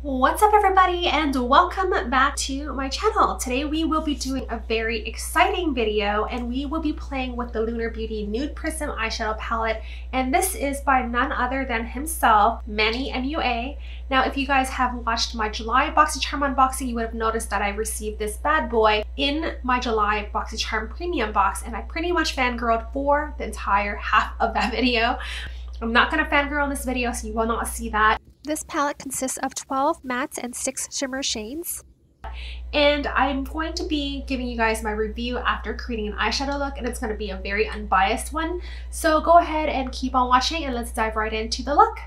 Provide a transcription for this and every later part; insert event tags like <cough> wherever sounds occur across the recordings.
What's up everybody and welcome back to my channel. Today we will be doing a very exciting video and we will be playing with the Lunar Beauty Nude Prism eyeshadow palette and this is by none other than himself, Manny MUA. Now if you guys have watched my July BoxyCharm unboxing you would have noticed that I received this bad boy in my July BoxyCharm premium box and I pretty much fangirled for the entire half of that <laughs> video. I'm not to fangirl in this video so you will not see that. This palette consists of 12 mattes and 6 shimmer shades. And I'm going to be giving you guys my review after creating an eyeshadow look and it's going to be a very unbiased one. So go ahead and keep on watching and let's dive right into the look.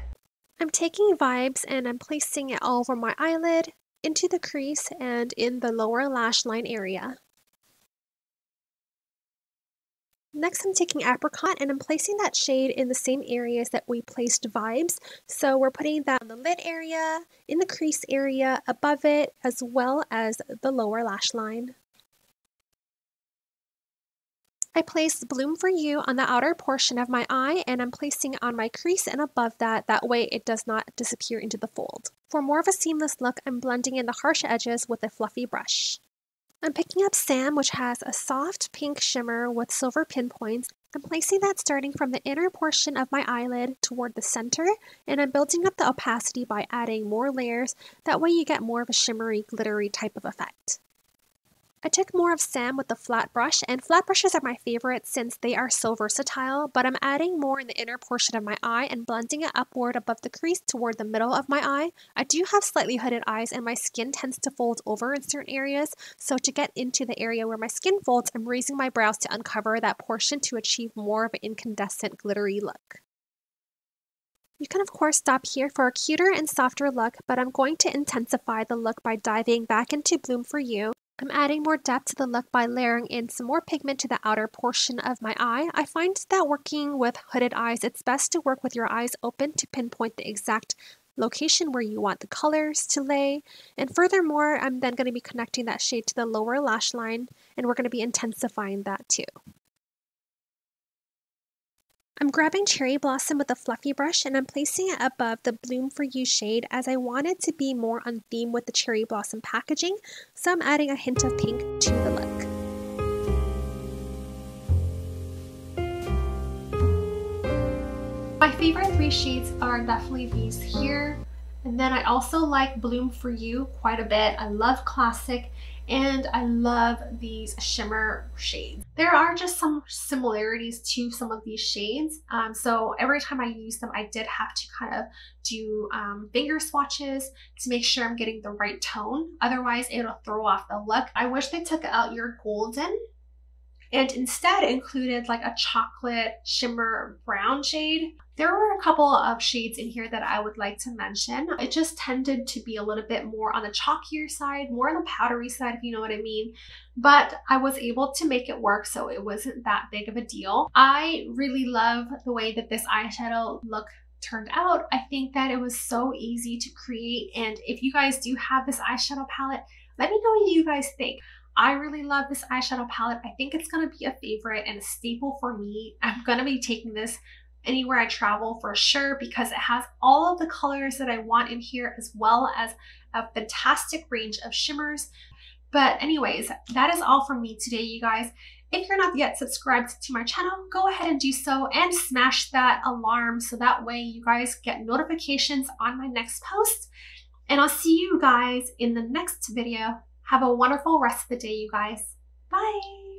I'm taking Vibes and I'm placing it all over my eyelid, into the crease, and in the lower lash line area. Next, I'm taking Apricot and I'm placing that shade in the same areas that we placed Vibes. So we're putting that on the lid area, in the crease area, above it, as well as the lower lash line. I placed Bloom For You on the outer portion of my eye and I'm placing on my crease and above that, that way it does not disappear into the fold. For more of a seamless look, I'm blending in the harsh edges with a fluffy brush. I'm picking up Sam, which has a soft pink shimmer with silver pinpoints. I'm placing that starting from the inner portion of my eyelid toward the center, and I'm building up the opacity by adding more layers. That way you get more of a shimmery, glittery type of effect. I took more of Sam with the flat brush, and flat brushes are my favorite since they are so versatile, but I'm adding more in the inner portion of my eye and blending it upward above the crease toward the middle of my eye. I do have slightly hooded eyes and my skin tends to fold over in certain areas, so to get into the area where my skin folds, I'm raising my brows to uncover that portion to achieve more of an incandescent glittery look. You can of course stop here for a cuter and softer look, but I'm going to intensify the look by diving back into Bloom For You. I'm adding more depth to the look by layering in some more pigment to the outer portion of my eye. I find that working with hooded eyes, it's best to work with your eyes open to pinpoint the exact location where you want the colors to lay. And furthermore, I'm then going to be connecting that shade to the lower lash line and we're going to be intensifying that too. I'm grabbing Cherry Blossom with a fluffy brush and I'm placing it above the Bloom For You shade as I want it to be more on theme with the Cherry Blossom packaging, so I'm adding a hint of pink to the look. My favorite three shades are definitely these here. And then I also like Bloom For You quite a bit. I love Classic and I love these shimmer shades. There are just some similarities to some of these shades. Um, so every time I use them, I did have to kind of do um, finger swatches to make sure I'm getting the right tone. Otherwise, it'll throw off the look. I wish they took out your golden and instead included like a chocolate shimmer brown shade. There were a couple of shades in here that I would like to mention. It just tended to be a little bit more on the chalkier side, more on the powdery side, if you know what I mean. But I was able to make it work, so it wasn't that big of a deal. I really love the way that this eyeshadow look turned out. I think that it was so easy to create. And if you guys do have this eyeshadow palette, let me know what you guys think. I really love this eyeshadow palette. I think it's going to be a favorite and a staple for me. I'm going to be taking this anywhere I travel for sure because it has all of the colors that I want in here as well as a fantastic range of shimmers. But anyways, that is all from me today, you guys. If you're not yet subscribed to my channel, go ahead and do so and smash that alarm so that way you guys get notifications on my next post. And I'll see you guys in the next video. Have a wonderful rest of the day, you guys. Bye.